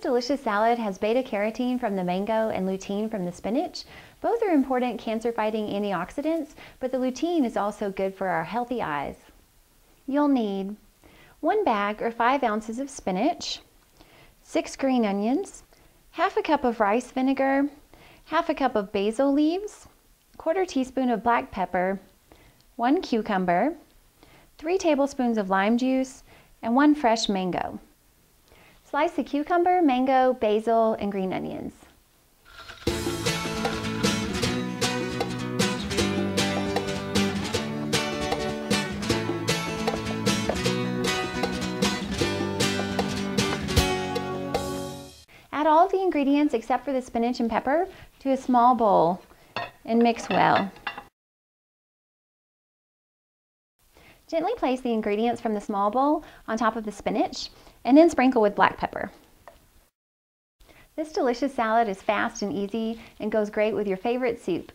delicious salad has beta carotene from the mango and lutein from the spinach. Both are important cancer-fighting antioxidants, but the lutein is also good for our healthy eyes. You'll need one bag or five ounces of spinach, six green onions, half a cup of rice vinegar, half a cup of basil leaves, quarter teaspoon of black pepper, one cucumber, three tablespoons of lime juice, and one fresh mango. Slice the cucumber, mango, basil, and green onions. Add all the ingredients except for the spinach and pepper to a small bowl and mix well. Gently place the ingredients from the small bowl on top of the spinach and then sprinkle with black pepper. This delicious salad is fast and easy and goes great with your favorite soup.